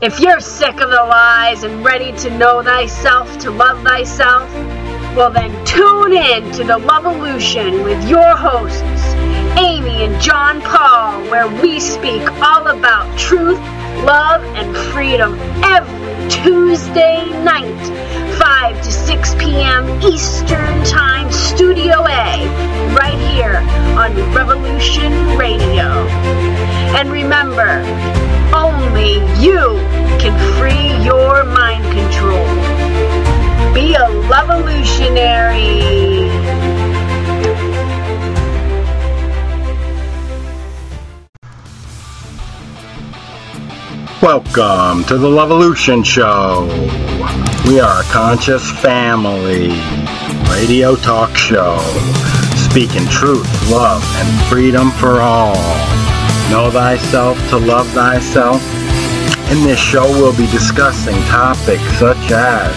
If you're sick of the lies and ready to know thyself, to love thyself, well then tune in to the Luv-A-Lution with your hosts, Amy and John Paul, where we speak all about truth, love, and freedom every Tuesday night, 5 to 6 p.m. Eastern Time, Studio A, right here on Revolution Radio. And remember, only you can free your mind control. Be a revolutionary. Welcome to the Luv-A-Lution Show. We are a conscious family radio talk show speaking truth, love, and freedom for all. Know thyself to love thyself. In this show, we'll be discussing topics such as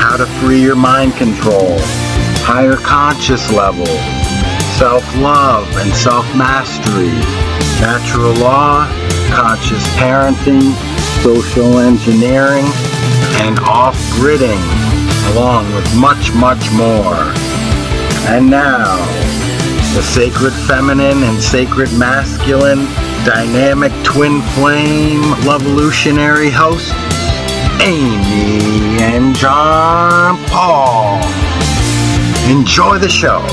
how to free your mind control, higher conscious level, self-love and self-mastery, natural law, conscious parenting, social engineering, and off-gridding, along with much, much more. And now, the sacred feminine and sacred masculine, dynamic twin flame, revolutionary hosts, Amy and John Paul. Enjoy the show.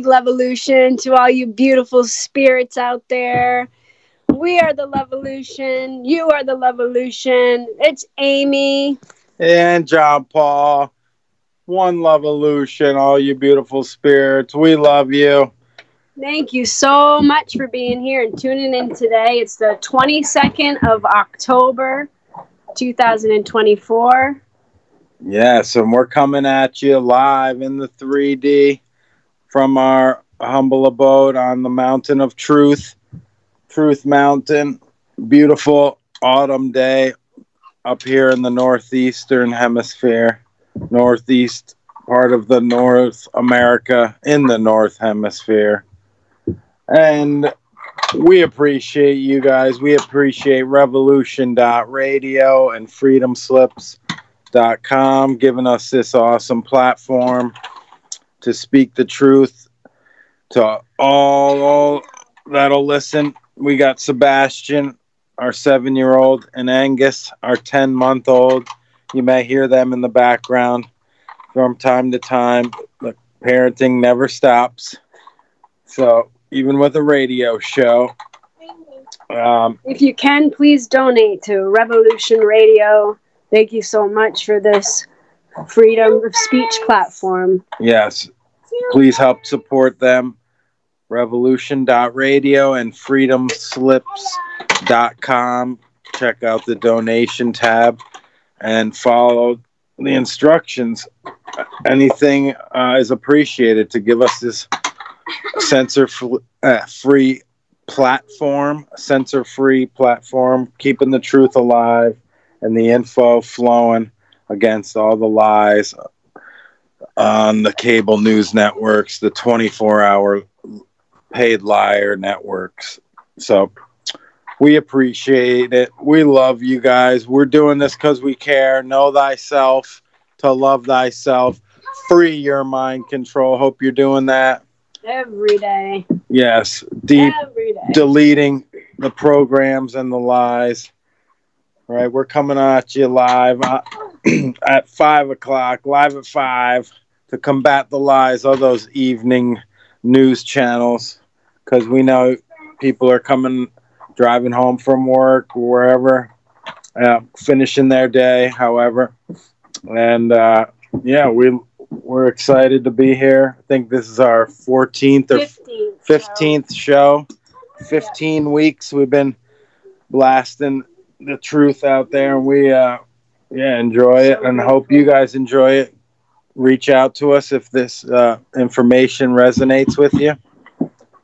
Big Luv-A-Lution to all you beautiful spirits out there. We are the Luv-A-Lution. You are the Luv-A-Lution. It's Amy. And John Paul. One Luv-A-Lution, all you beautiful spirits. We love you. Thank you so much for being here and tuning in today. It's the 22nd of October, 2024. Yes, and we're coming at you live in the 3D from our humble abode on the mountain of truth, Truth Mountain. Beautiful autumn day up here in the northeastern hemisphere, northeast part of the North America in the North Hemisphere. And we appreciate you guys. We appreciate revolution.radio and freedomslips.com giving us this awesome platform to speak the truth to all, all that'll listen. We got Sebastian, our seven year old, and Angus, our 10 month old. You may hear them in the background from time to time. The parenting never stops. So, even with a radio show, um, If you can, please donate to Revolution Radio. Thank you so much for this freedom of speech platform. Yes. Please help support them. Revolution.radio and freedomslips.com. Check out the donation tab and follow the instructions. Anything uh, is appreciated to give us this censor uh, free platform, censor free platform, keeping the truth alive and the info flowing against all the lies on the cable news networks, the 24 hour paid liar networks. So we appreciate it. We love you guys. We're doing this because we care. Know thyself, to love thyself, free your mind control. Hope you're doing that. Every day. Yes, deep Every day. deleting the programs and the lies. All right, we're coming at you live uh, at five o'clock, live at five, to combat the lies of those evening news channels, because we know people are coming, driving home from work, wherever, uh, finishing their day, however, and uh, yeah, we we're excited to be here. I think this is our 14th or 15th. 15th show 15 weeks we've been blasting the truth out there and we uh yeah enjoy it and hope you guys enjoy it reach out to us if this uh, information resonates with you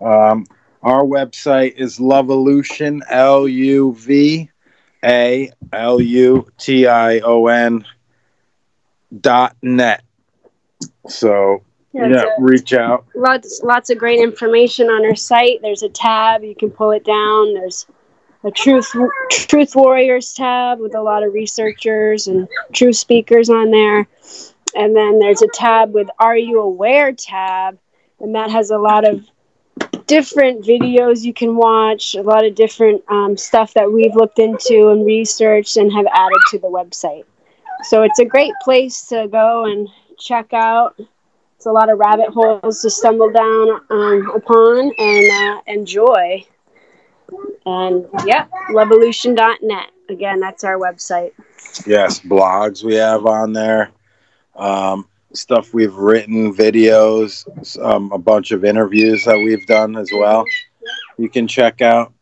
um, Our website is Luvalution, L U V A L U T I O N dot net. So Yeah, yeah, reach out. lots lots of great information on our site. There's a tab you can pull it down. There's a truth truth warriors tab with a lot of researchers and truth speakers on there. And then there's a tab with Are You Aware tab, and that has a lot of different videos you can watch, a lot of different um, stuff that we've looked into and researched and have added to the website. So it's a great place to go and check out. It's a lot of rabbit holes to stumble down um, upon and uh, enjoy. And yeah, Luvalution.net. Again, that's our website. Yes, blogs we have on there. Um, stuff we've written, videos, um, a bunch of interviews that we've done as well. You can check out.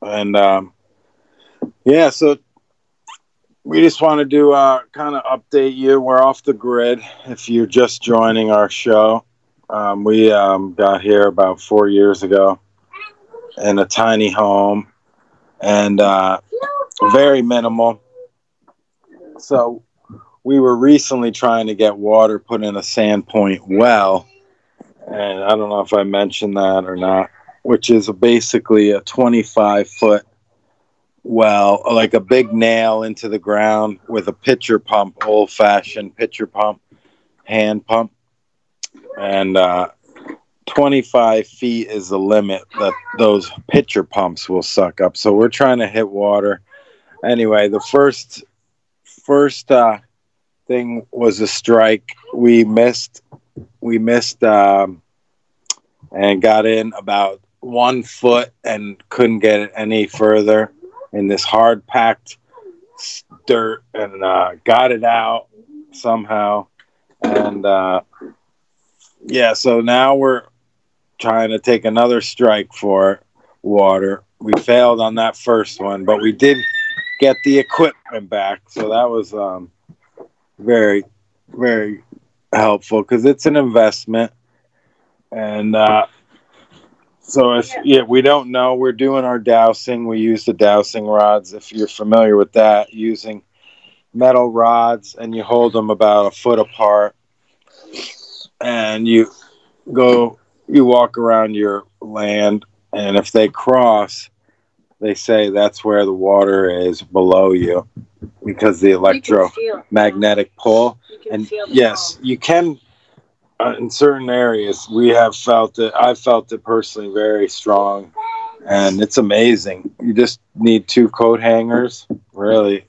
And um, yeah, so we just want to do uh, kind of update you. We're off the grid if you're just joining our show. Um, we um, got here about four years ago in a tiny home and uh, very minimal. So we were recently trying to get water put in a sandpoint well, and I don't know if I mentioned that or not, which is basically a 25 foot well, like a big nail into the ground with a pitcher pump, old fashioned pitcher pump, hand pump, and uh, 25 feet is the limit that those pitcher pumps will suck up. So we're trying to hit water. Anyway, the first first uh, thing was a strike. We missed. We missed um, and got in about one foot and couldn't get it any further in this hard packed dirt and uh, got it out somehow. And uh, yeah, so now we're trying to take another strike for water. We failed on that first one, but we did get the equipment back. So that was um, very, very helpful because it's an investment. And uh, so if yeah, we don't know, we're doing our dowsing. We use the dowsing rods. If you're familiar with that, using metal rods and you hold them about a foot apart, and you go, you walk around your land, and if they cross, they say that's where the water is below you because the electromagnetic pull. And yes, you can uh, in certain areas. We have felt it. I've felt it personally very strong, and it's amazing. You just need two coat hangers. Really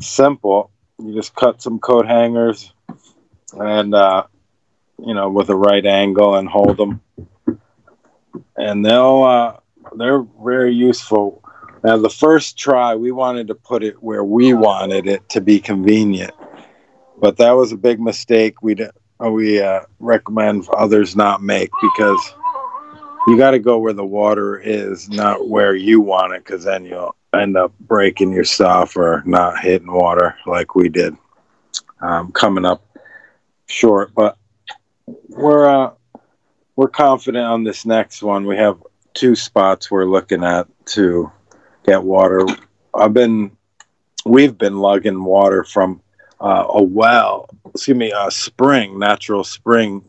simple. You just cut some coat hangers, and uh, you know, with a right angle, and hold them, and they'll. Uh, they're very useful. Now, the first try, we wanted to put it where we wanted it to be convenient, but that was a big mistake. We we uh, recommend others not make because you got to go where the water is, not where you want it, because then you'll end up breaking your stuff or not hitting water like we did. Um, coming up short, but we're uh, we're confident on this next one. We have two spots we're looking at to get water. I've been, we've been lugging water from uh, a well, excuse me, a spring, natural spring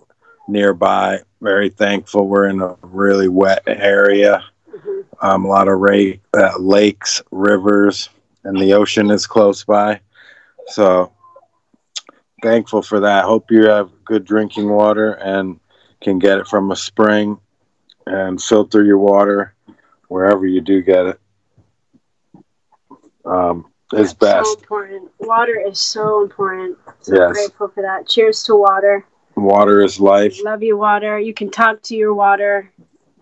nearby. Very thankful. We're in a really wet area. Um, a lot of ra- uh, lakes, rivers, and the ocean is close by. So thankful for that. Hope you have good drinking water and can get it from a spring and filter your water wherever you do get it. Um, is So best. important. Water is so important. So Yes. grateful for that. Cheers to water. Water is life. Love you, water. You can talk to your water.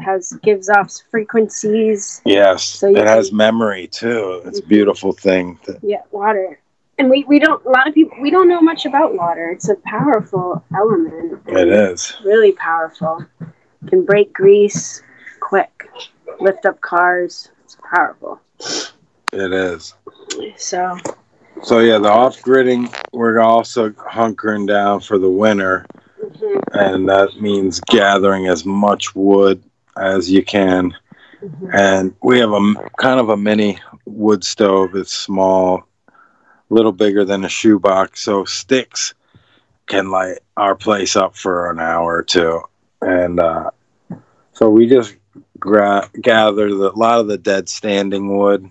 Has gives off frequencies. Yes, So it has memory too. It's a beautiful thing. to- Yeah, water. And we, we don't a lot of people we don't know much about water. It's a powerful element. It is. Really powerful. Can break grease quick. Lift up cars. It's powerful. It is. So So yeah, the off gridding. We're also hunkering down for the winter, mhm. and that means gathering as much wood as you can. Mhm. And we have a kind of a mini wood stove. It's small, little bigger than a shoebox. So sticks can light our place up for an hour or two. And uh, so we just gra- gather the, a lot of the dead standing wood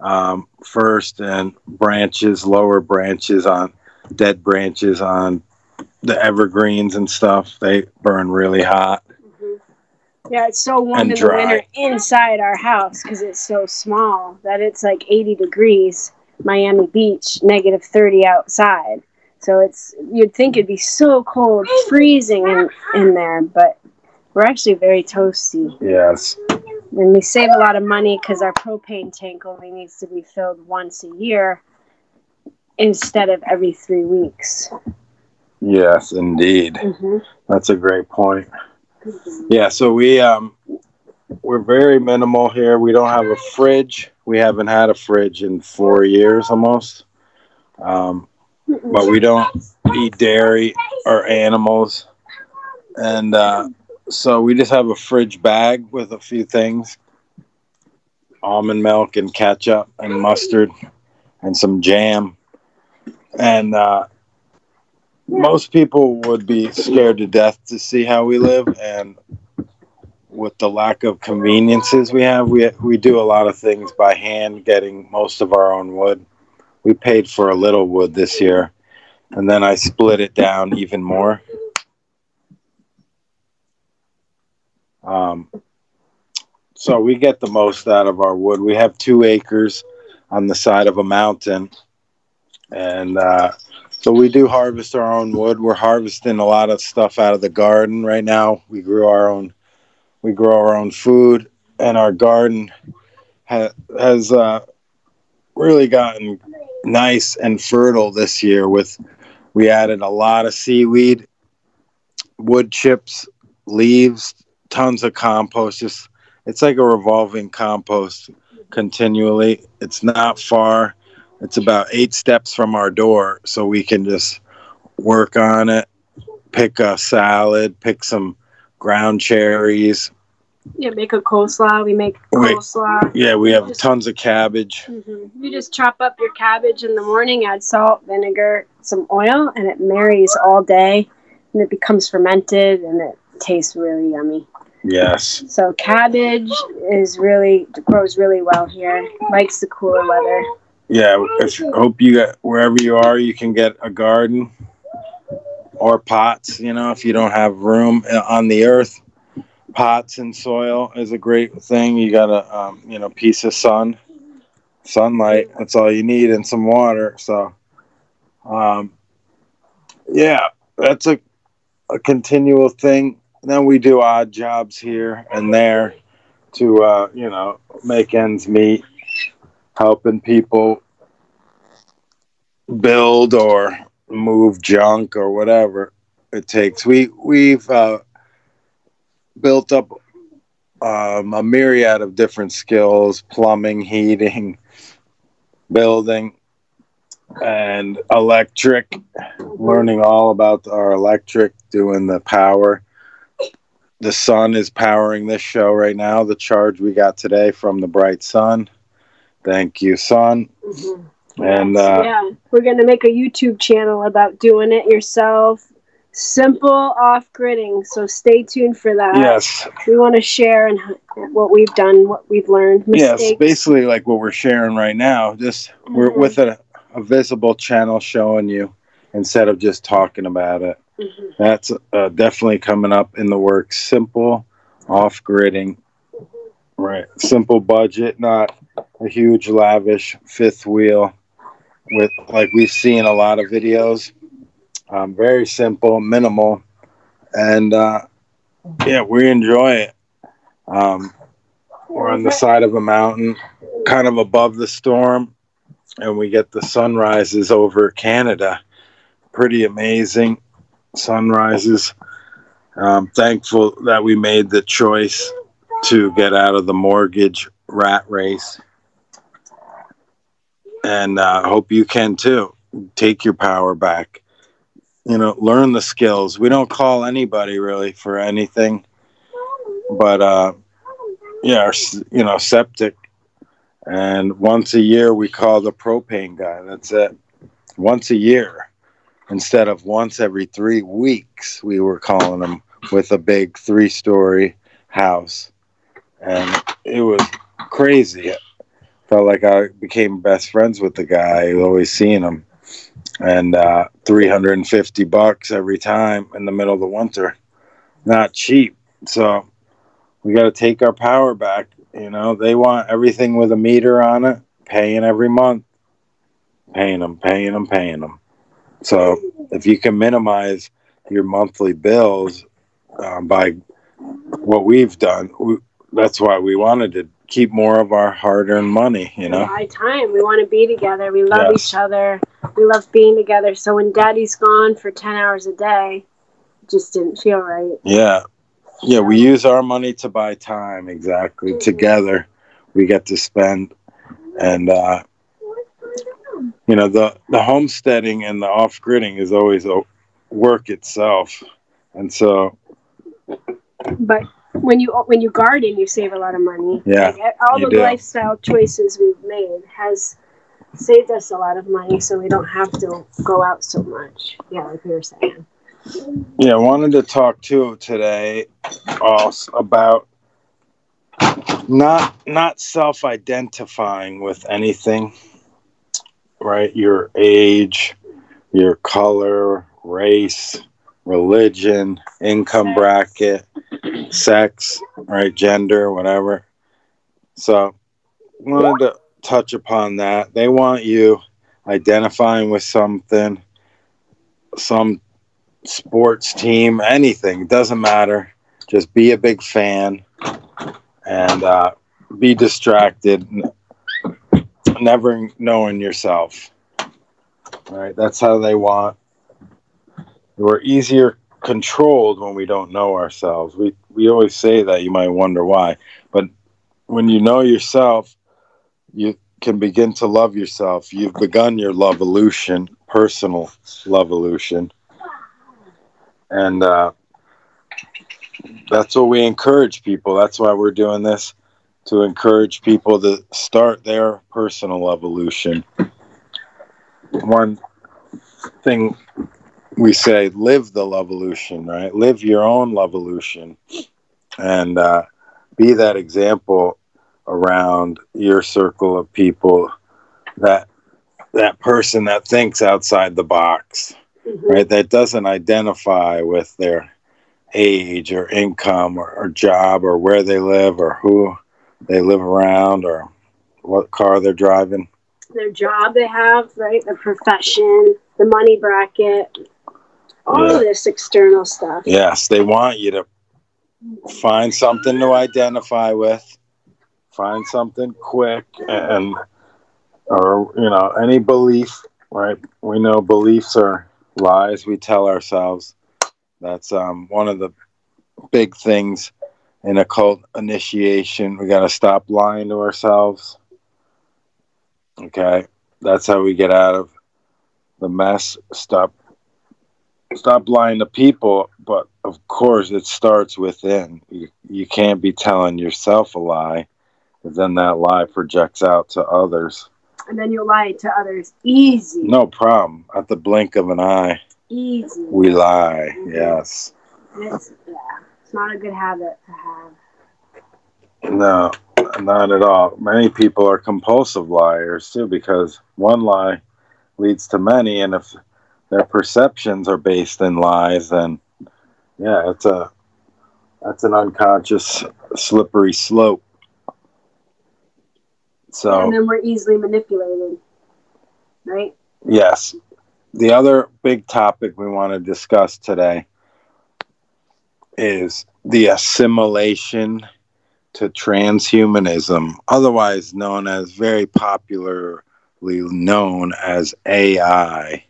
um, first and branches, lower branches on dead branches on the evergreens and stuff. They burn really hot. Mhm. Yeah, it's so warm in the winter inside our house because it's so small that it's like 80 degrees. Miami Beach, negative 30 outside. So it's you'd think it'd be so cold, freezing in, in there, but we're actually very toasty. Yes. And we save a lot of money because our propane tank only needs to be filled once a year instead of every three weeks. Yes, indeed. Mm-hmm. That's a great point. Yeah, so we um we're very minimal here. We don't have a fridge. We haven't had a fridge in four years almost. Um, but we don't eat dairy or animals, and uh, so we just have a fridge bag with a few things: almond milk and ketchup and mustard and some jam. And uh, most people would be scared to death to see how we live, and with the lack of conveniences we have, we we do a lot of things by hand, getting most of our own wood. We paid for a little wood this year, and then I split it down even more. Um, so we get the most out of our wood. We have two acres on the side of a mountain, and uh, so we do harvest our own wood. We're harvesting a lot of stuff out of the garden right now. We grew our own, we grow our own food, and our garden ha- has uh, really gotten nice and fertile this year. With we added a lot of seaweed, wood chips, leaves, tons of compost. Just it's like a revolving compost continually. It's not far. It's about eight steps from our door, so we can just work on it, pick a salad, pick some ground cherries. Yeah, make a coleslaw. We make coleslaw. Yeah, we have tons of cabbage. hmm You just chop up your cabbage in the morning, add salt, vinegar, some oil, and it marries all day, and it becomes fermented, and it tastes really yummy. Yes. So cabbage is really grows really well here. Likes the cooler weather. Yeah, if hope you got wherever you are, you can get a garden or pots. You know, if you don't have room uh, on the earth, pots and soil is a great thing. You got a um, you know piece of sun, sunlight. That's all you need, and some water. So, um, yeah, that's a a continual thing. Then we do odd jobs here and there to uh, you know make ends meet helping people build or move junk or whatever it takes. We we've uh, built up um, a myriad of different skills: plumbing, heating, building, and electric. Learning all about our electric, doing the power. The sun is powering this show right now. The charge we got today from the bright sun. Thank you, son. And uh, yeah, we're gonna make a YouTube channel about doing it yourself. Simple off gridding. So stay tuned for that. yes, We want to share and what we've done, what we've learned, mistakes. yes, basically like what we're sharing right now. Just we're Mhm. with a, a visible channel showing you instead of just talking about it. Mhm. That's uh, definitely coming up in the works. Simple off gridding, right? Simple budget, not a huge lavish fifth wheel with like we've seen a lot of videos. Um, very simple, minimal, and uh, yeah, we enjoy it. Um, we're on the side of a mountain, kind of above the storm, and we get the sunrises over Canada. Pretty amazing sunrises. Um, thankful that we made the choice to get out of the mortgage rat race. And uh, hope you can too. Take your power back. You know, learn the skills. We don't call anybody really for anything. but uh, yeah, our, you know, septic. And once a year, we call the propane guy. That's it. Once a year, instead of once every three weeks, we were calling him with a big three-story house, and it was crazy. Felt like I became best friends with the guy. Always seeing him, and uh, 350 bucks every time in the middle of the winter, not cheap. So we got to take our power back. You know, they want everything with a meter on it, paying every month, paying them, paying them, paying them. So if you can minimize your monthly bills um, by what we've done, we, that's why we wanted to keep more of our hard-earned money. You know, time. We want to be together. We love Yes. each other. We love being together. So when Daddy's gone for ten hours a day, it just didn't feel right. yeah, yeah. We use our money to buy time. Exactly. Together, we get to spend, and uh, you know the the homesteading and the off gridding is always a work itself, and so But when you when you garden, you save a lot of money. Yeah, Like, all the do. lifestyle choices we've made has saved us a lot of money, so we don't have to go out so much. Yeah, like we were saying. Yeah, I wanted to talk too today also about not not self-identifying with anything, right? Your age, your color, race, religion, income bracket, sex, right? Gender, whatever. So, wanted to touch upon that. They want you identifying with something, some sports team, anything, doesn't matter. Just be a big fan and uh, be distracted, never knowing yourself. All right, that's how they want. We're easier controlled when we don't know ourselves. We we always say that. You might wonder why, but when you know yourself, you can begin to love yourself. You've begun your love evolution, personal love evolution and uh, that's what we encourage people. That's why we're doing this to encourage people to start their personal evolution. One thing we say: live the evolution, right? Live your own evolution, and uh, be that example around your circle of people. That that person that thinks outside the box Mhm. right that doesn't identify with their age or income or, or job or where they live or who they live around or what car they're driving Their job they have, right? Their profession, the money bracket, all Yeah. of this external stuff. yes they want you to find something to identify with find something quick and or you know any belief right? We know beliefs are lies we tell ourselves. That's um, one of the big things in occult initiation. We got to stop lying to ourselves. Okay? That's how we get out of the mess stop stop lying to people but of course it starts within. You, you can't be telling yourself a lie because then that lie projects out to others. And then you lie to others. Easy. no problem. At the blink of an eye Easy. we lie. Yes. It's, yeah, it's not a good habit to have. no not at all. Many people are compulsive liars too because one lie leads to many and if their perceptions are based in lies and yeah it's a that's an unconscious slippery slope so And then we're easily manipulated. Right? Yes. The other big topic we want to discuss today is the assimilation to transhumanism, otherwise known as very popularly known as AI,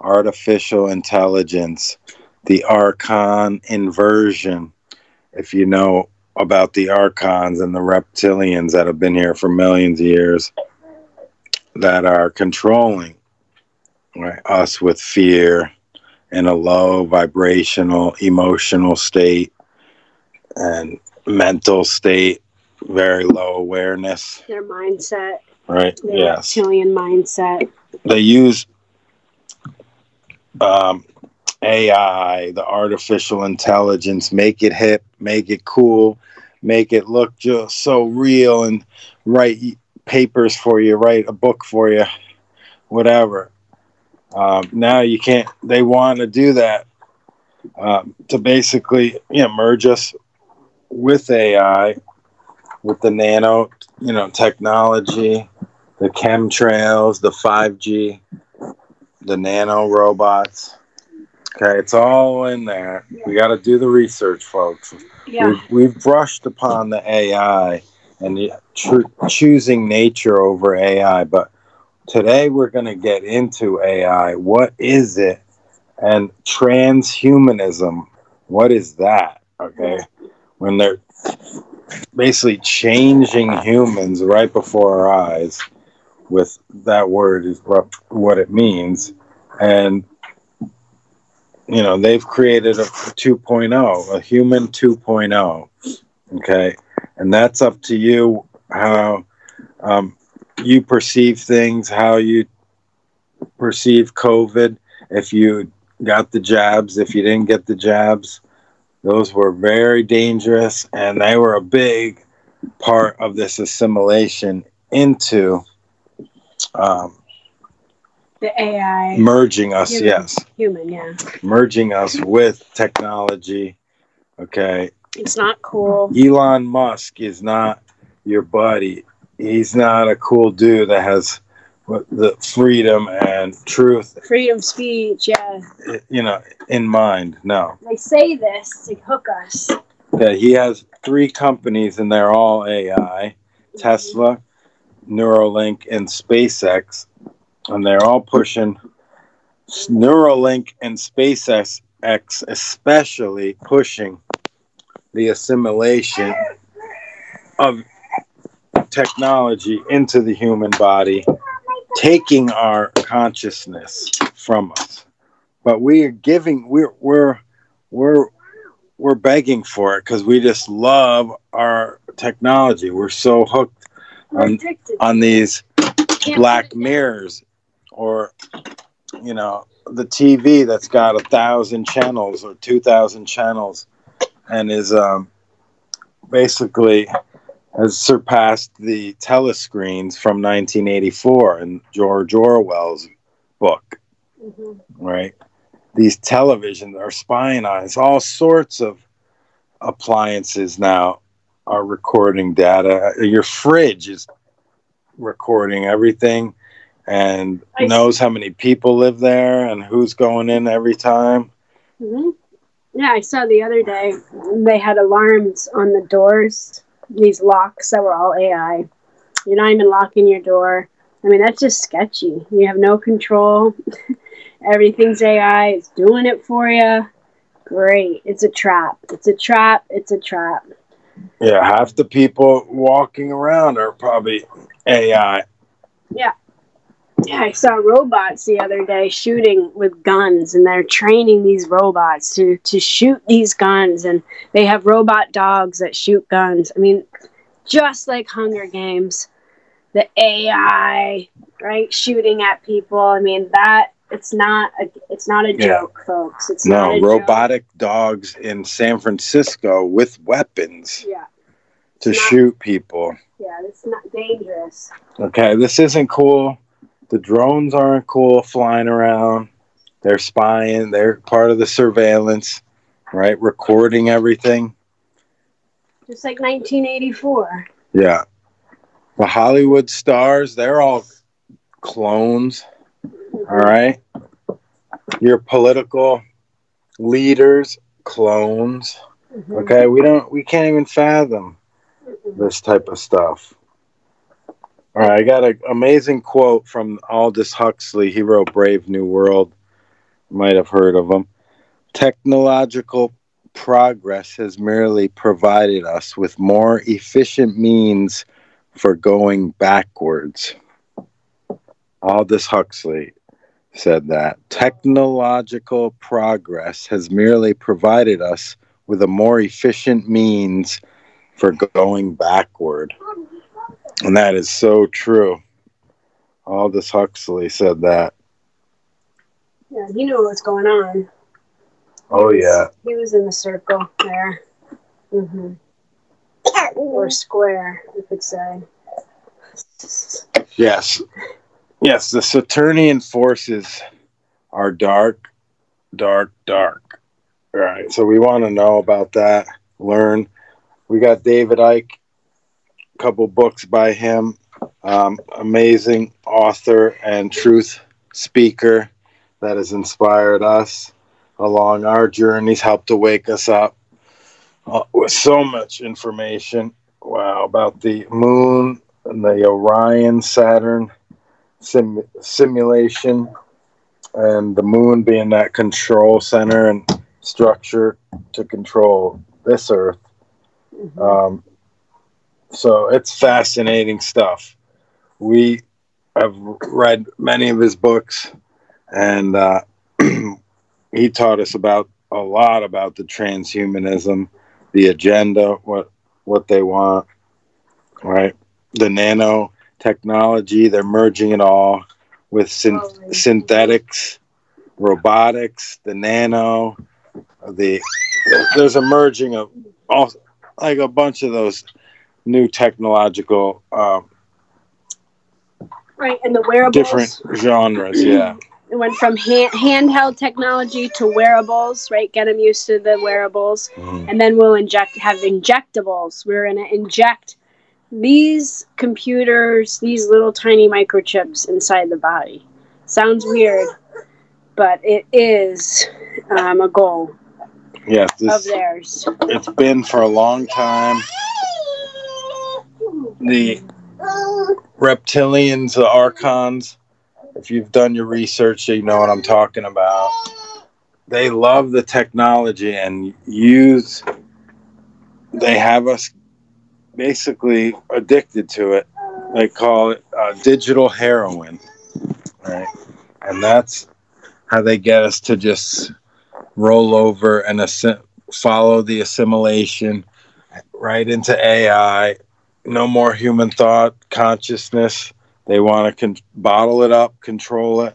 artificial intelligence, the archon inversion. If you know about the archons and the reptilians that have been here for millions of years that are controlling right, us with fear in a low vibrational emotional state and mental state, very low awareness, Their mindset, right? their Yes. reptilian mindset. They use um, AI, the artificial intelligence, make it hip, make it cool, make it look just so real and write papers for you, write a book for you, whatever. Um, now you can't, they want to do that um, to basically you know, merge us with AI, with the nano, you know, technology, the chemtrails, the 5G, the nano robots. Okay, it's all in there. We got to do the research, folks. Yeah. We've, we've brushed upon the AI and the tr- choosing nature over AI, but today we're going to get into AI. What is it? And transhumanism. What is that? Okay, when they're basically changing humans right before our eyes with that word is what, what it means and you know they've created a 2.0 a human 2.0 okay? And that's up to you how um, you perceive things how you perceive covid if you got the jabs if you didn't get the jabs. Those were very dangerous and they were a big part of this assimilation into um, The AI merging us Human. yes human, yeah. merging us with technology okay It's not cool. elon musk is not your buddy he's not a cool dude that has the freedom and truth Freedom of speech, yeah. Eh, you know in mind no They say this to hook us. Yeah, he has three companies and they're all AI mm-hmm. Tesla, Neuralink, and SpaceX. And they're all pushing Neuralink and SpaceX, especially pushing the assimilation of technology into the human body, taking our consciousness from us. But we are giving, we're, we're, we're, we're begging for it because we just love our technology. We're so hooked On- on these black mirrors or you know the TV that's got a thousand channels or two thousand channels and is um, basically has surpassed the telescreens from 1984 in George Orwell's book Mhm. right? These televisions are spying on us. All sorts of appliances now are recording data. Your fridge is recording everything and I see. knows how many people live there and who's going in every time. Mhm. Yeah, I saw the other day they had alarms on the doors, these locks that were all AI. You're not even locking your door. I mean, that's just sketchy. You have no control. Everything's AI. It's doing it for you. Great. It's a trap. It's a trap. It's a trap. Yeah, half the people walking around are probably AI. Yeah, I saw robots the other day shooting with guns, and they're training these robots to to shoot these guns, and they have robot dogs that shoot guns. I mean, just like Hunger Games, the AI, right, shooting at people. I mean, that it's not a it's not a Yeah. joke, folks. It's not No, a joke. robotic dogs in San Francisco with weapons Yeah, to Not- shoot people. yeah, it's not dangerous. Okay, this isn't cool. The drones aren't cool flying around. They're spying. They're part of the surveillance, right? Recording everything. Just like 1984. Yeah. The Hollywood stars, they're all clones, all right? Your political leaders, clones. Mhm. Okay, we don't we can't even fathom this type of stuff. All right, I got an amazing quote from Aldous Huxley. He wrote Brave New World. You might have heard of him. Technological progress has merely provided us with more efficient means for going backwards. Aldous Huxley said that. Technological progress has merely provided us with a more efficient means for going backward. And that is so true. Aldous Huxley said that. Yeah, he knew what was going on. Oh, He was- yeah. He was in the circle there. Mm-hmm. Or square, you could say. Yes. Yes, the Saturnian forces are dark, dark, dark. All right. So we want to know about that, learn. We got David Icke, a couple books by him. Um, amazing author and truth speaker that has inspired us along our journeys, helped to wake us up uh, with so much information. Wow, about the moon and the Orion Saturn sim- simulation, and the moon being that control center and structure to control this Earth. Mhm. Um, so it's fascinating stuff. We have read many of his books, and uh, he taught us about a lot about the transhumanism, the agenda, what what they want, right? The nanotechnology, they're merging it all with Oh, synthetics, robotics, the nano, the there's a merging of all like a bunch of those new technological um, Right, and the wearables. different genres. Yeah, It went from hand, handheld technology to wearables, right? Get them used to the wearables. Mhm. and then we'll inject have injectables we're going to inject these computers these little tiny microchips inside the body sounds weird but it is um, a goal yes. of theirs it's been for a long time. The reptilians, the archons. If you've done your research, you know what I'm talking about. They love the technology and use. They have us basically addicted to it. They call it uh, digital heroin, right? And that's how they get us to just roll over and assi- follow the assimilation right into AI. No more human thought, consciousness. They want to con- bottle it up, control it.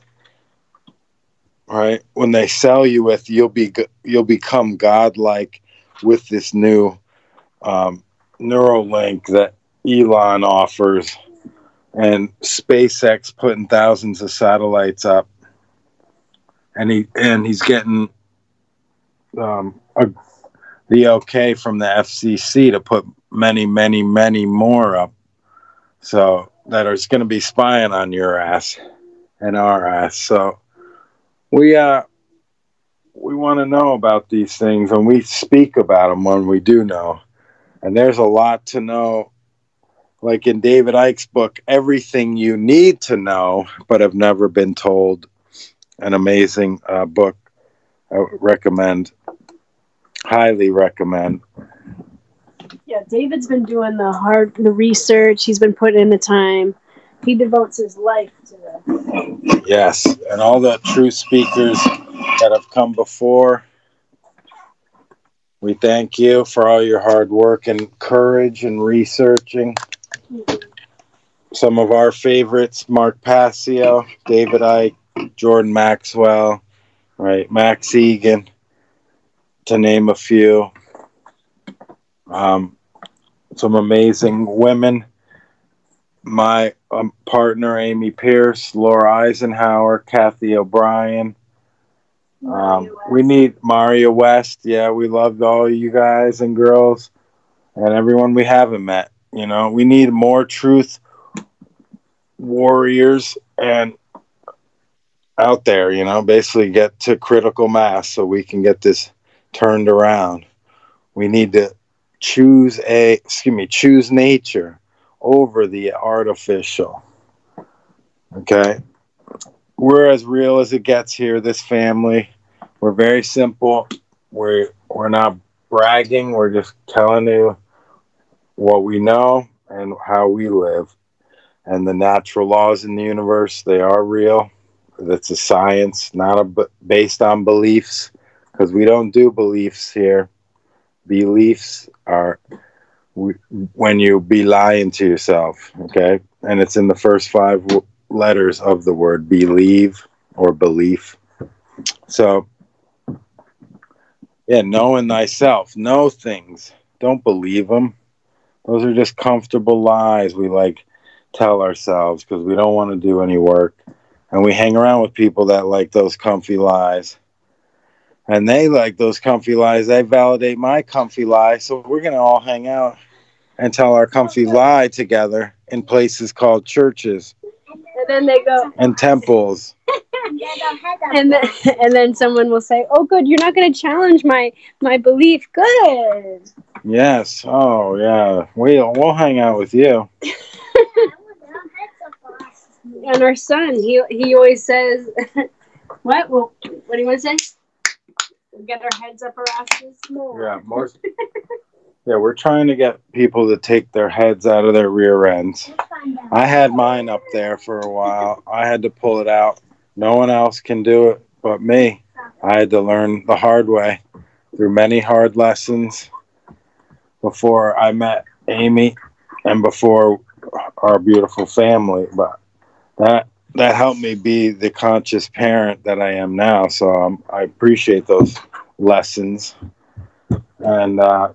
Right when they sell you with, you'll be you'll become godlike with this new um, Neuralink that Elon offers, and SpaceX putting thousands of satellites up, and he and he's getting um, a, the okay from the FCC to put many, many, many more up. So that is going to be spying on your ass and our ass. So we uh we want to know about these things and we speak about them when we do know. And there's a lot to know. Like in David Icke's book, everything you need to know but have never been told. An amazing uh, book. I recommend highly recommend. Yeah david's been doing the hard the research he's been putting in the time he devotes his life to this Yes, and all the true speakers that have come before. We thank you for all your hard work and courage and researching. Some of our favorites Mark Passio, David Icke, Jordan Maxwell, right? Max Igan, to name a few. Um, some amazing women my um, partner Amy Pierce, Laura Eisenhower, Cathy O'Brien. Um, we need Maria West. Yeah, we loved all you guys and girls and everyone we haven't met. You know, we need more truth warriors and out there, you know, basically get to critical mass so we can get this turned around. We need to choose a, excuse me, choose nature over the artificial. Okay. We're as real as it gets here, this family. We're very simple. We're we're not bragging, we're just telling you what we know and how we live. And the natural laws in the universe, they are real. That's a science, not a, based on beliefs, because we don't do beliefs here. Beliefs are when you be lying to yourself. Okay, and it's in the first five letters of the word believe or belief. So, yeah, knowing thyself, know things. Don't believe them. Those are just comfortable lies we like tell ourselves because we don't want to do any work. And we hang around with people that like those comfy lies. And they like those comfy lies. They validate my comfy lie. So we're going to all hang out and tell our comfy lie together in places called churches And then they go, and temples. and then and then someone will say, "Oh, good, you're not going to challenge my my belief." Good. Yes. Oh, yeah. We'll, we'll hang out with you. And our son, he he always says, "What? Well, what do you want to say?" We'll get our heads up our asses more. Yeah, most. Yeah, we're trying to get people to take their heads out of their rear ends. I had mine up there for a while. I had to pull it out. No one else can do it but me. I had to learn the hard way through many hard lessons before I met Amy and before our beautiful family. But that that helped me be the conscious parent that I am now. So um, I appreciate those lessons. And uh,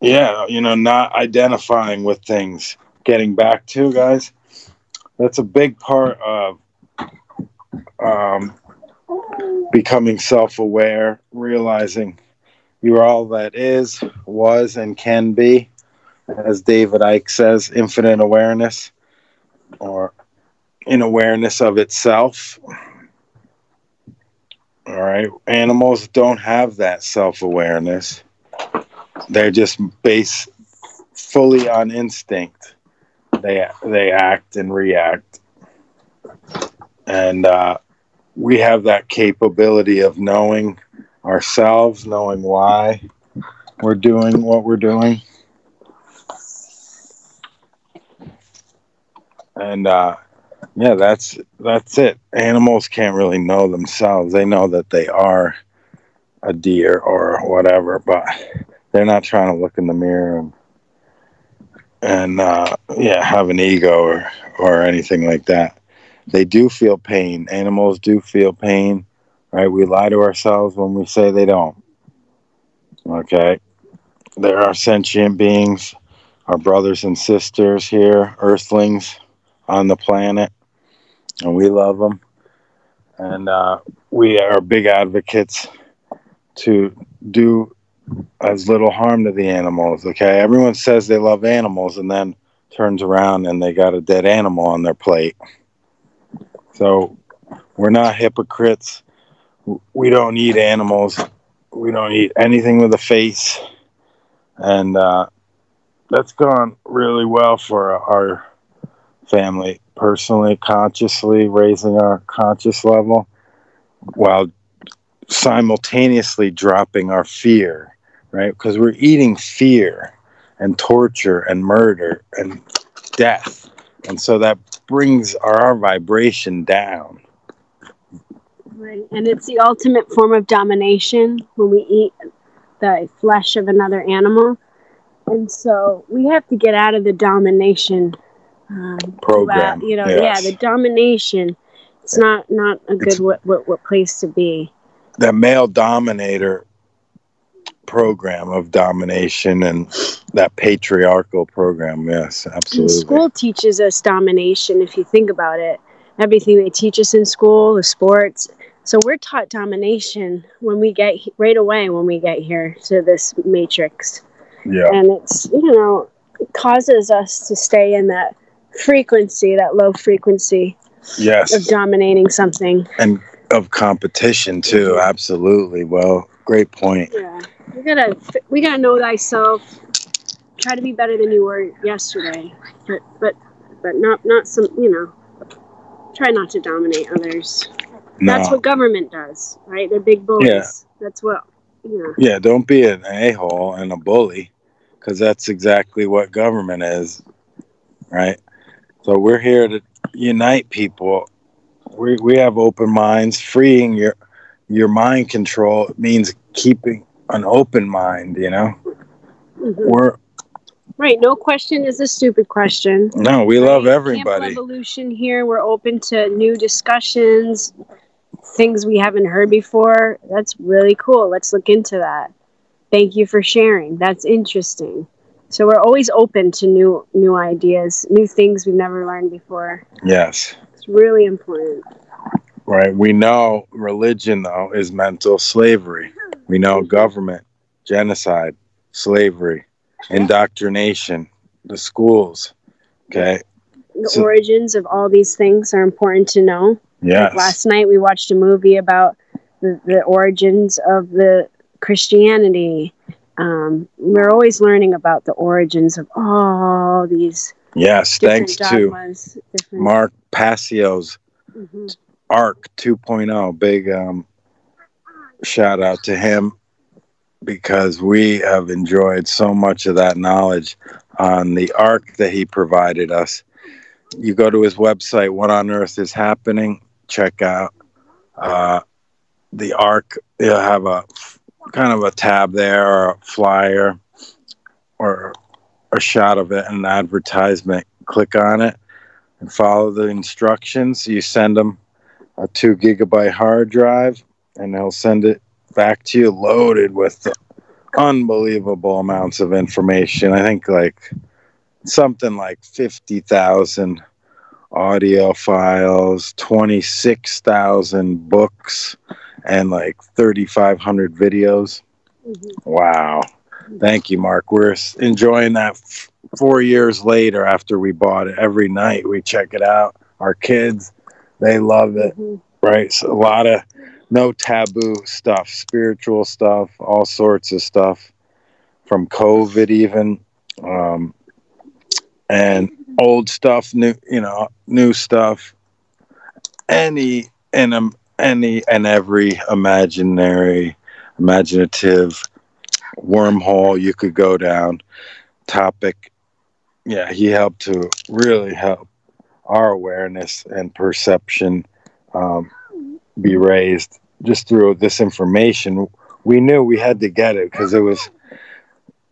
yeah, you know, not identifying with things, getting back to guys. That's a big part of um, becoming self-aware, realizing you're all that is, was, and can be, as David Icke says, infinite awareness, or in awareness of itself. All right, animals don't have that self-awareness they're just based fully on instinct. They they act and react, and uh, we have that capability of knowing ourselves, knowing why we're doing what we're doing, and uh, yeah, that's that's it. Animals can't really know themselves. They know that they are a deer or whatever, but they're not trying to look in the mirror and and uh, yeah have an ego or or anything like that. They do feel pain. Animals do feel pain right? We lie to ourselves when we say they don't. Okay? There are sentient beings our brothers and sisters here earthlings on the planet and we love them and uh, we are big advocates to do as little harm to the animals. Okay, everyone says they love animals and then turns around and they got a dead animal on their plate. So we're not hypocrites. We don't eat animals. We don't eat anything with a face, and uh, that's gone really well for our family. Personally, consciously raising our conscious level while simultaneously dropping our fear right? Because we're eating fear and torture and murder and death. And so that brings our vibration down. Right. And it's the ultimate form of domination when we eat the flesh of another animal. And so we have to get out of the domination um, Program, You know, yes. yeah, the domination. It's not not a good what, what, what place to be. The male dominator program of domination and that patriarchal program. Yes, And absolutely. school teaches us domination if you think about it. Everything they teach us in school, the sports. So we're taught domination when we get right away when we get here to this matrix. Yeah. and it's you know it causes us to stay in that frequency that low frequency yes. of dominating something And of competition too. Absolutely. Well, great point. yeah we gotta we gotta know thyself try to be better than you were yesterday but but but not not some you know try not to dominate others that's what government does right they're big bullies Yeah. that's what know Yeah, don't be an a hole and a bully, because that's exactly what government is, right? So we're here to unite people. We we have open minds. Freeing your your mind control means keeping an open mind. You know, Mhm. We're Right. No question is a stupid question. no, we love Right? everybody. Camp Evolution here. We're open to new discussions, things we haven't heard before. That's really cool. Let's look into that. Thank you for sharing. That's interesting. So we're always open to new new ideas, new things we've never learned before. Yes. It's really important. Right. We know religion though is mental slavery. We know mm-hmm. government, genocide, slavery, indoctrination, the schools. Okay. The So- origins of all these things are important to know. Yes. Like last night we watched a movie about the, the origins of the Christianity. Um, we're always learning about the origins of all these yes. Thanks to different- Mark Passio's Mhm. Ark 2.0. Big um, shout out to him because we have enjoyed so much of that knowledge on the Ark that he provided us. You go to his website, What on Earth is Happening, check out uh, the Ark. He'll have a kind of a tab there or a flyer or a shot of it, an advertisement. Click on it and follow the instructions. You send them a two gigabyte hard drive, and they'll send it back to you loaded with unbelievable amounts of information. I think like something like 50,000 audio files, 26,000 books, and like 3,500 videos. Mhm. Wow. Thank you, Mark. We're enjoying that f- four years later after we bought it. Every night we check it out. Our kids, they love it, Mhm. right? So a lot of no taboo stuff, spiritual stuff, all sorts of stuff from COVID, even. Um, and old stuff, new, you know, new stuff. Any and um, any and every imaginary, imaginative wormhole you could go down. Topic, yeah, he helped to really help our awareness and perception um, be raised just through this information. We knew we had to get it because it was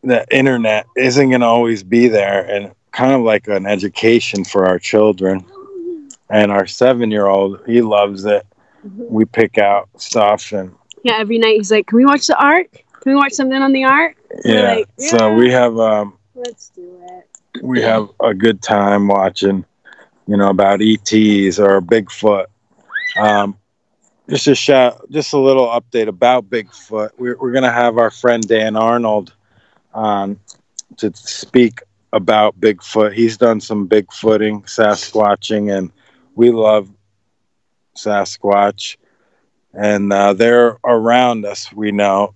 the internet isn't going to always be there, and kind of like an education for our children. And our seven year old, he loves it. We pick out stuff and Yeah, every night he's like, "Can we watch the art? Can we watch something on the art?" We're yeah. like, So we have um, Let's do it. we have a good time watching, you know, about ETs or Bigfoot. Um, just a shout, just a little update about Bigfoot. We're, we're gonna have our friend Dan Arnold on to speak about Bigfoot. He's done some Bigfooting, Sasquatching, and we love Sasquatch. And uh, they're around us, we know,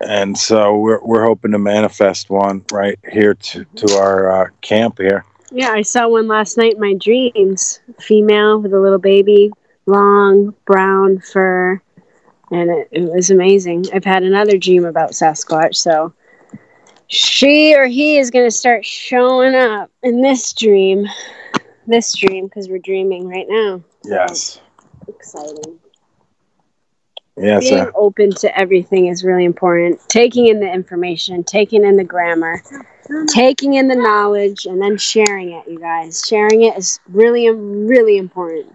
and so we're we're hoping to manifest one right here to to our uh, camp here. Yeah, I saw one last night in my dreams. Female with a little baby, long brown fur, and it, it was amazing. I've had another dream about Sasquatch, so she or he is going to start showing up in this dream. This dream, because we're dreaming right now. Yes, Exciting. yes, Being uh, open to everything is really important. Taking in the information, taking in the grammar, taking in the knowledge, and then sharing it, you guys. Sharing it is really, really important.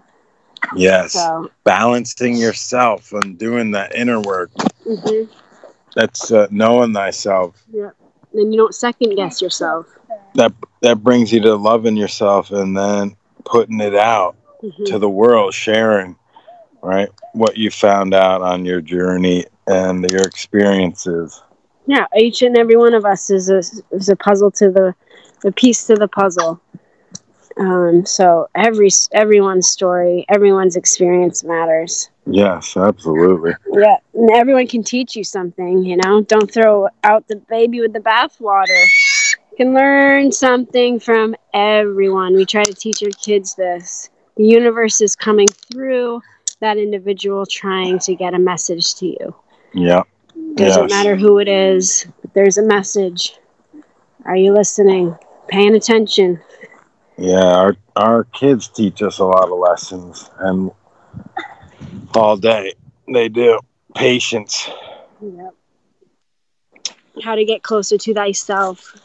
yes. So, Balancing yourself and doing that inner work. mhm. That's uh, knowing thyself. then you don't second guess yourself. That that brings you to loving yourself and then putting it out Mhm. to the world, sharing, right? What you found out on your journey and your experiences. Yeah, each and every one of us is a is a puzzle to the the piece to the puzzle. Um, so every everyone's story, everyone's experience matters. Yes, absolutely. Yeah, and everyone can teach you something. You know, don't throw out the baby with the bathwater. You can learn something from everyone. We try to teach our kids this. The universe is coming through that individual trying to get a message to you. Yeah. Doesn't Yes. matter who it is, but there's a message. Are you listening? Paying attention? Yeah, our our kids teach us a lot of lessons and all day they do. Patience. Yep. how to get closer to thyself.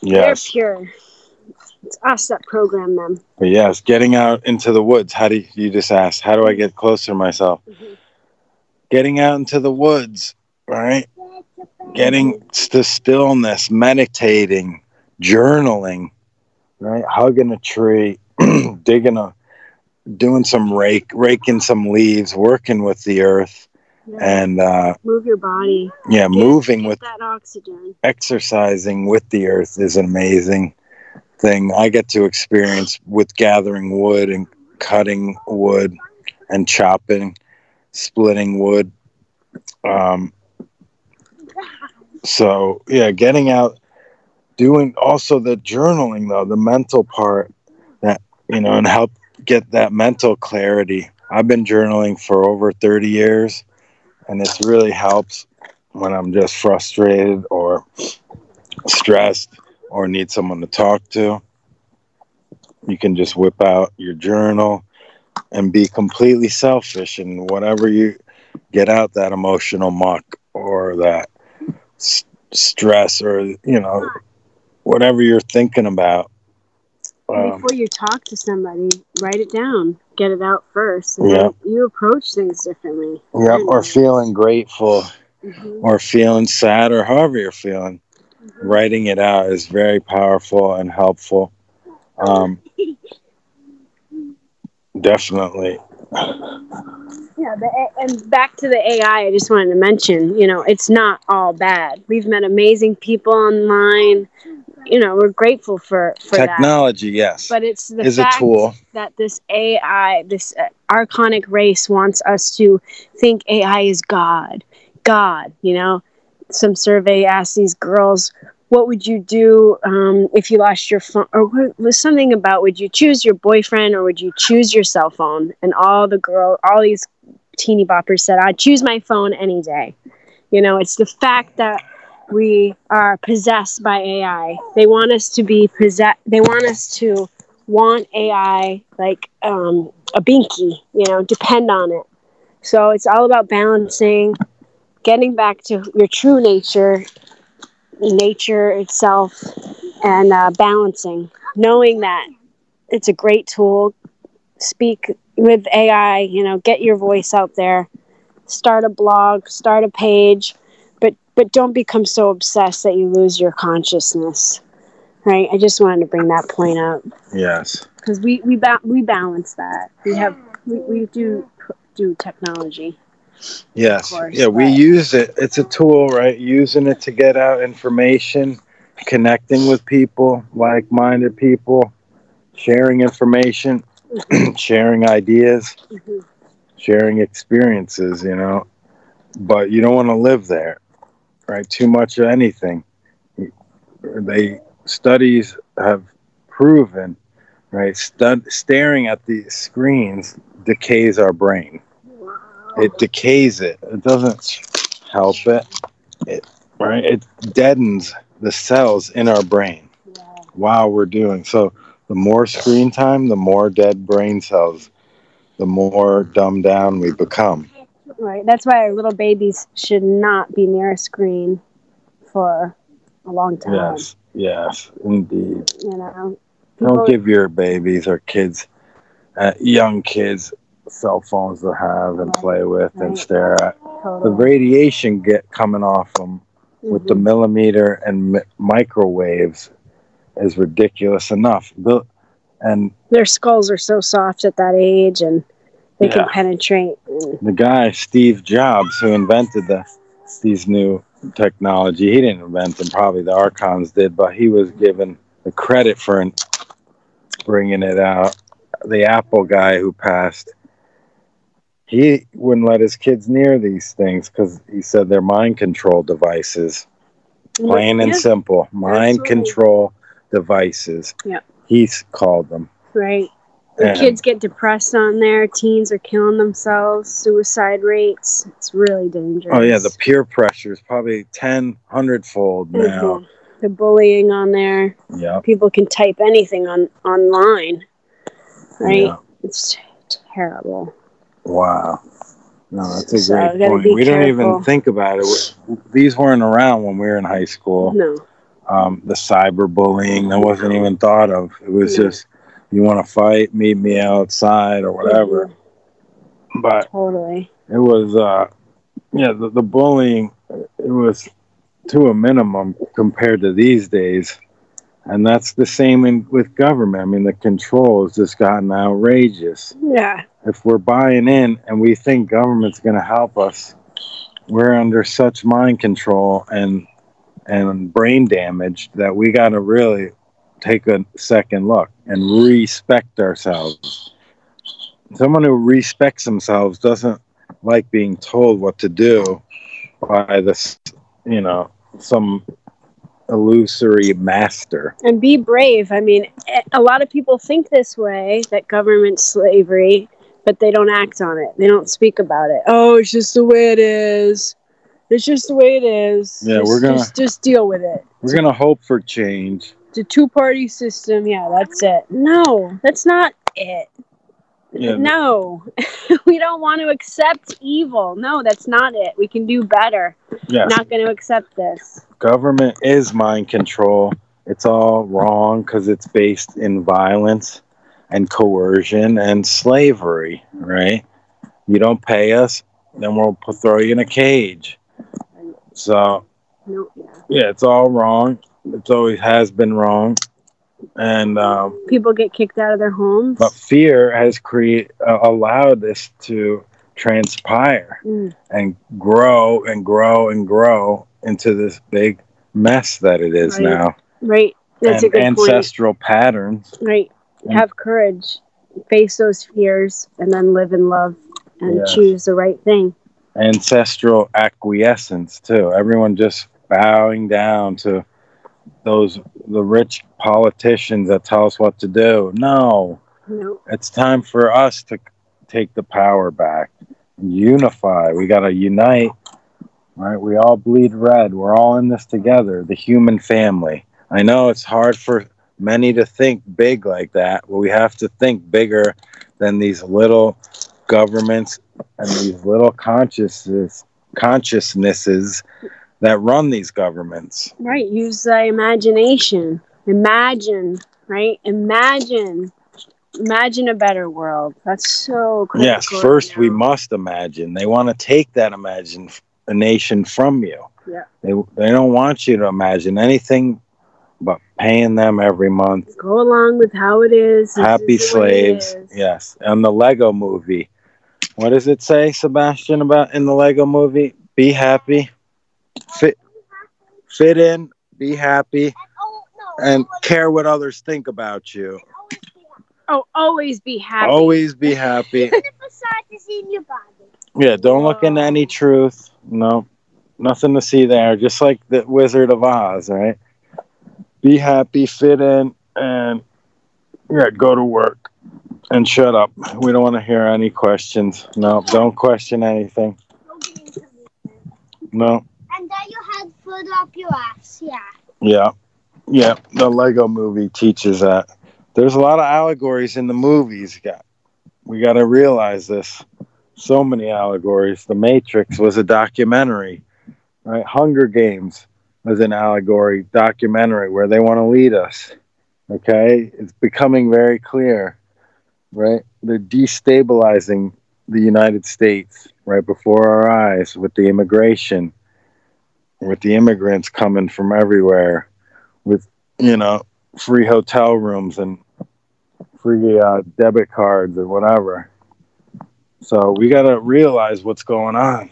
Yes. They're pure. It's us that program them. But yes, getting out into the woods. How do you, you just ask? how do I get closer to myself? Mhm. Getting out into the woods, right? Getting to stillness, meditating, journaling, right? Hugging a tree, digging a, doing some rake, raking some leaves, working with the earth, Yeah. and uh, Move your body. yeah, Get- moving get with that oxygen. exercising with the earth is amazing thing I get to experience with gathering wood and cutting wood and chopping, splitting wood. Um, so yeah, getting out, doing also the journaling though, the mental part that you know, and help get that mental clarity. I've been journaling for over 30 years, and this really helps when I'm just frustrated or stressed or need someone to talk to. You can just whip out your journal and be completely selfish and whatever you get out that emotional muck or that s- stress or you know whatever you're thinking about um, Before you talk to somebody, write it down. Get it out first. And Yeah. you approach things differently. yeah, or feeling grateful Mhm. or feeling sad or however you're feeling writing it out is very powerful and helpful um, definitely Yeah, the, and back to the AI, I just wanted to mention, you know, it's not all bad. We've met amazing people online. You know, we're grateful for, for that. technology yes But it's the is a fact tool that this AI, this uh, archonic race wants us to think AI is God. God, you know. Some survey asked these girls, what would you do um, if you lost your phone? Or what was something about would you choose your boyfriend or would you choose your cell phone? And all the girl, all these teeny boppers said, I'd choose my phone any day. You know, it's the fact that we are possessed by AI. They want us to be possessed. They want us to want AI like um, a binky, you know, depend on it. So it's all about balancing, getting back to your true nature, nature itself, and uh, balancing, knowing that it's a great tool. Speak with AI, you know, get your voice out there, start a blog, start a page, but but don't become so obsessed that you lose your consciousness. Right? I just wanted to bring that point up yes because we we ba- we balance that. We have we, we do do technology. Yes. Course, yeah we use it. It's a tool right? Using it to get out information connecting with people like-minded people sharing information sharing ideas Mhm. sharing experiences you know? But you don't want to live there right? Too much of anything. They studies have proven right? Stud, staring at the screens decays our brain it decays it it doesn't help it it right it deadens the cells in our brain while we're doing so the more screen time the more dead brain cells the more dumbed down we become Right. That's why our little babies should not be near a screen for a long time. yes yes indeed You know. don't give your babies or kids uh, young kids cell phones to have and play with and stare at the radiation get coming off them with the Mhm. millimeter and mi- microwaves is ridiculous enough. The- And Their skulls are so soft at that age, and they can penetrate. The guy Steve Jobs who invented the these new technology, he didn't invent them. Probably the Archons did, but he was given the credit for in- bringing it out. The Apple guy who passed, he wouldn't let his kids near these things because he said they're mind control devices. Plain and simple, mind Absolutely. control devices. Yeah. He's called them. Right. The And- kids get depressed on there. Teens are killing themselves. Suicide rates. It's really dangerous. Oh yeah, the peer pressure is probably 10, 100 fold mm-hmm. now. The bullying on there. Yeah. People can type anything on online. Right. Yeah. It's terrible. Wow. No, that's a So, great point. We don't even think about it. These weren't around when we were in high school. No. Um, the cyberbullying that wasn't even thought of. It was No. just, you want to fight, meet me outside or whatever. But Totally. it was, uh, yeah, the, the bullying, it was to a minimum compared to these days. And that's the same in, with government. I mean, the control has just gotten outrageous. Yeah. If we're buying in and we think government's going to help us, we're under such mind control and and brain damage that we got to really take a second look and respect ourselves. Someone who respects themselves doesn't like being told what to do by this, you know, some illusory master. And be brave. I mean, a lot of people think this way that government slavery, but they don't act on it. They don't speak about it. Oh, it's just the way it is. It's just the way it is. Yeah, Just- we're gonna- just, just deal with it. We're going to hope for change. It's a two party system. Yeah, that's it. No, that's not it. Yeah. No, we don't want to accept evil. No, that's not it. We can do better. Yes. Not going to accept this. government is mind control. It's all wrong because it's based in violence and coercion and slavery, right? You don't pay us, then we'll throw you in a cage. So, yeah. yeah, it's all wrong. It's always has been wrong. And, um, People get kicked out of their homes. but fear has create uh, allowed this to transpire Mm, and grow and grow and grow into this big mess that it is Right. now. right. That's a and good ancestral patterns. Right. And- Have courage. Face those fears and then live in love and Yeah. choose the right thing. ancestral acquiescence too. Everyone just bowing down to those the rich politicians that tell us what to do. No, No. it's time for us to take the power back, unify. We got to unite. Right? We all bleed red. We're all in this together. The human family. I know it's hard for many to think big like that, but we have to think bigger than these little governments and these little consciousnesses consciousnesses that run these governments. Right. Use the imagination. Imagine. Right. Imagine. Imagine a better world. That's so critical. Yes, right first we must imagine. They want to take that imagination from you. Yeah. They they don't want you to imagine anything but paying them every month. go along with how it is. Happy is the way it slaves. is. Yes. And the Lego movie. What does it say, Sebastian, about in the Lego movie? Be happy. Fit fit in, be happy, and care what others think about you. Oh, always be happy. Always be happy. Yeah, don't look into oh. any truth. No, nothing to see there. Just like the Wizard of Oz, right? Be happy, fit in, and yeah, go to work and shut up. We don't want to hear any questions. No, don't question anything. No, And then you had food up your ass, yeah. yeah, yeah. The Lego movie teaches that. There's a lot of allegories in the movies. We got to realize this. So many allegories. The Matrix was a documentary, right? Hunger Games was an allegory documentary where they want to lead us. Okay, it's becoming very clear, right? They're destabilizing the United States right before our eyes with the immigration, with the immigrants coming from everywhere, with you know free hotel rooms and free uh, debit cards or whatever. So we got to realize what's going on.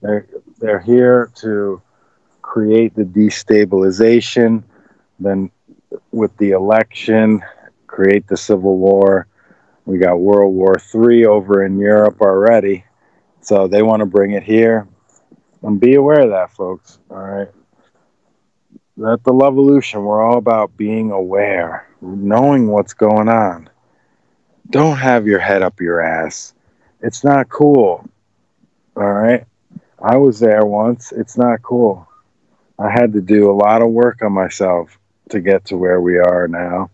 They're they're here to create the destabilization, then with the election, create the civil war. We got World War Three over in Europe already, so they want to bring it here. And be aware of that, folks. All right. At the Luvalution, we're all about being aware, knowing what's going on. Don't have your head up your ass. It's not cool. All right. I was there once. It's not cool. I had to do a lot of work on myself to get to where we are now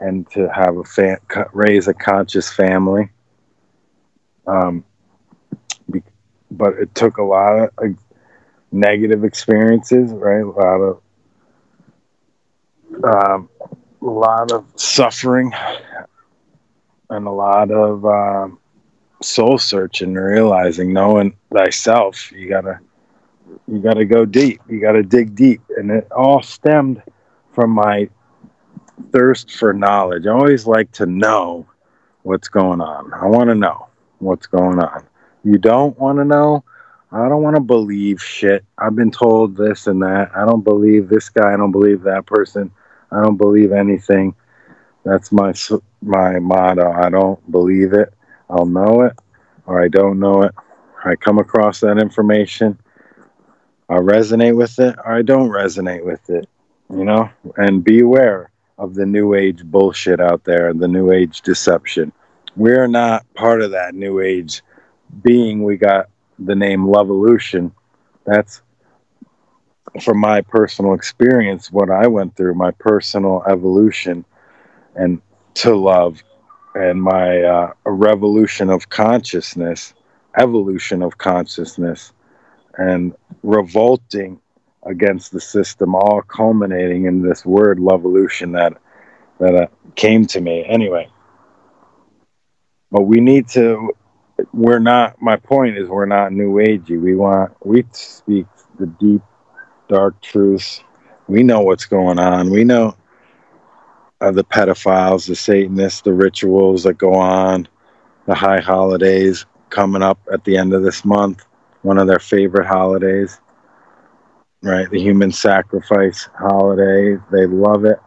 and to have a fa- co- raise a conscious family. Um, but it took a lot of negative experiences, right? A lot of um, a lot of suffering and a lot of um, soul searching, realizing, knowing thyself. You gotta you gotta go deep. You gotta dig deep, and it all stemmed from my thirst for knowledge. I always like to know what's going on. I want to know what's going on. You don't want to know? I don't want to believe shit. I've been told this and that. I don't believe this guy. I don't believe that person. I don't believe anything. That's my my motto. I don't believe it. I'll know it or I don't know it. I come across that information. I resonate with it or I don't resonate with it. You know, and be aware of the new age bullshit out there, the new age deception. We're not part of that new age being. We got the name Luvalution. That's from my personal experience, what I went through, my personal evolution and to love and my uh, revolution of consciousness, evolution of consciousness, and revolting against the system, all culminating in this word "evolution" that that uh, came to me. Anyway, but we need to. We're not. My point is, we're not new agey. We want. We speak the deep, dark truths. We know what's going on. We know uh, the pedophiles, the Satanists, the rituals that go on, the high holidays coming up at the end of this month. One of their favorite holidays right? The human sacrifice holiday. They love it.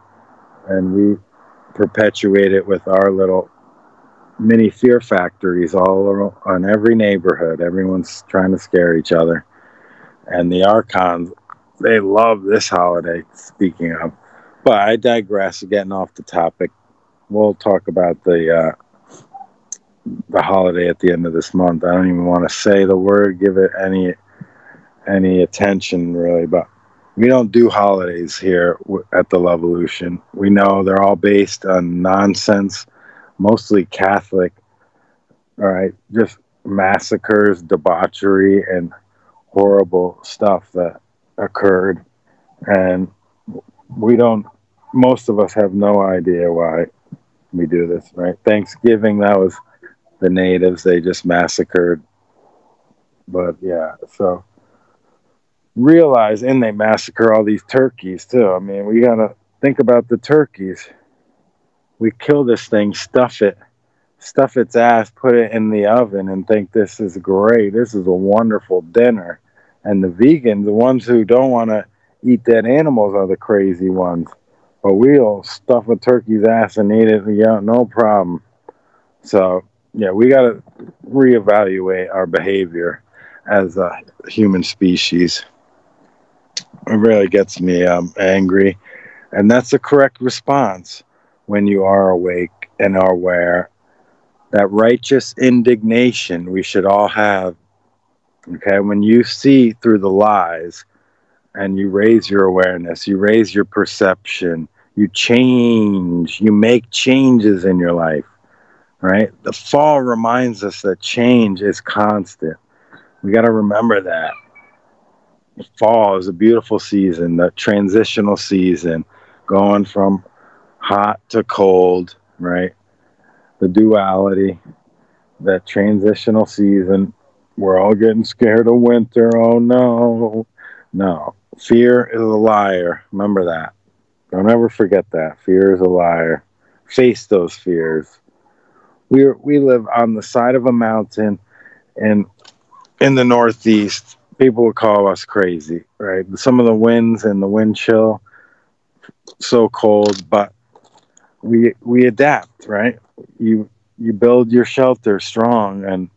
And we perpetuate it with our little mini fear factories all on every neighborhood. Everyone's trying to scare each other. And the archons, they love this holiday, speaking of. But I digress, getting off the topic. We'll talk about the uh, the holiday at the end of this month. I don't even want to say the word, give it any any attention really, but we don't do holidays here at the Luvalution. We know they're all based on nonsense, mostly Catholic. All right, just massacres, debauchery, and horrible stuff that occurred, and we don't. Most of us have no idea why we do this. Right? Thanksgiving, that was the natives; they just massacred. But yeah, so realize, and they massacre all these turkeys too. I mean, we gotta think about the turkeys. We kill this thing, stuff it, stuff its ass, put it in the oven, and think this is great. This is a wonderful dinner. And the vegans, the ones who don't want to eat dead animals, are the crazy ones. But we'll stuff a turkey's ass and eat it, yeah, no problem. So, yeah, we got to reevaluate our behavior as a human species it really gets me um, angry. And that's the correct response when you are awake and are aware. That righteous indignation we should all have. Okay, when you see through the lies and you raise your awareness, you raise your perception, you change, you make changes in your life, right? The fall reminds us that change is constant. We got to remember that fall is a beautiful season, the transitional season, going from hot to cold, right? The duality, that transitional season. We're all getting scared of winter. Oh no. No. Fear is a liar. Remember that. Don't ever forget that. Fear is a liar. Face those fears. We we live on the side of a mountain and in the northeast people would call us crazy, right? Some of the winds and the wind chill, so cold, but we we adapt, right? You you build your shelter strong, and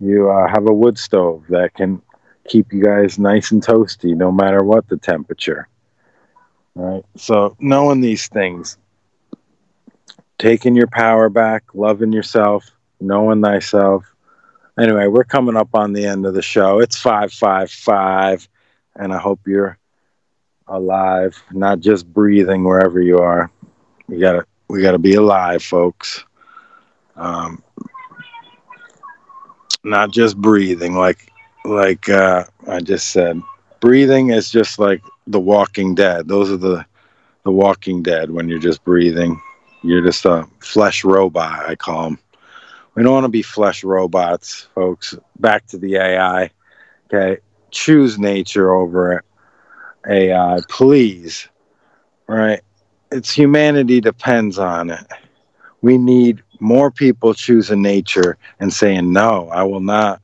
you uh, have a wood stove that can keep you guys nice and toasty no matter what the temperature. Right. So knowing these things, taking your power back, loving yourself, knowing thyself, anyway, we're coming up on the end of the show. It's 555, and I hope you're alive, not just breathing wherever you are. We gotta we gotta be alive, folks. Um, not just breathing like like uh, I just said. Breathing is just like the Walking Dead. Those are the the Walking Dead when you're just breathing. You're just a flesh robot, I call them. We don't want to be flesh robots, folks. Back to the AI. Okay. Choose nature over AI, please. Right? It's humanity depends on it. We need more people choosing nature and saying, no, I will not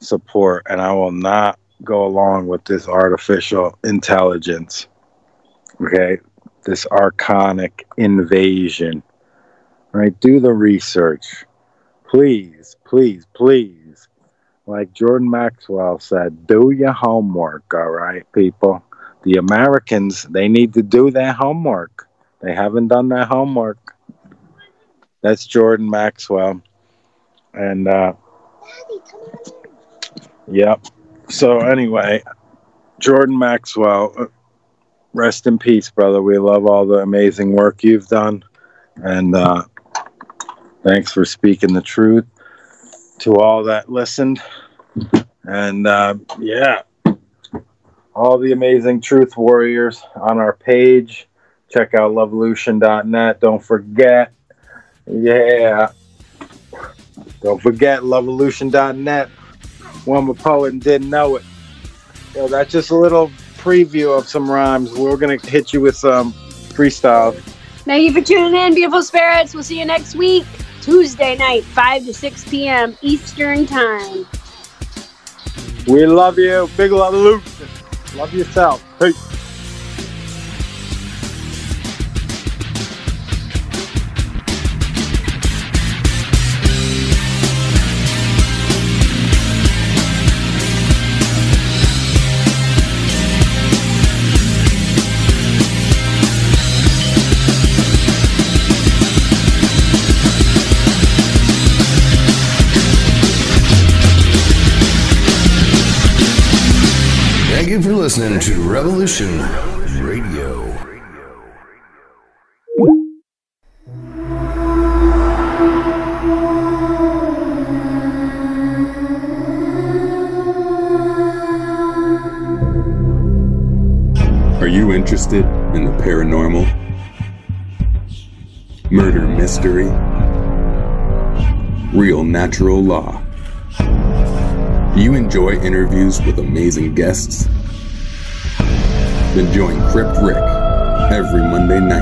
support and I will not go along with this artificial intelligence. Okay? This archonic invasion. Right? Do the research. Please, please, please. Like Jordan Maxwell said, do your homework, all right, people? The Americans, they need to do their homework. They haven't done their homework. That's Jordan Maxwell. And uh. Yep. So anyway, Jordan Maxwell, uh, rest in peace, brother. We love all the amazing work you've done, and uh, thanks for speaking the truth to all that listened. And uh, yeah, all the amazing truth warriors on our page. Check out Luvalution.net. Don't forget, yeah, don't forget Luvalution.net one with poet and didn't know it. Yo, that's just a little preview of some rhymes. We're gonna hit you with some freestyle. Thank you for tuning in, beautiful spirits. We'll see you next week, Tuesday night, 5 to 6 p.m. Eastern Time. We love you. Big love, Luke. Love yourself. Peace. Revolution Radio. Are you interested in the paranormal? Murder mystery? Real natural law? Do You enjoy interviews with amazing guests? Then join Crypt Rick every Monday night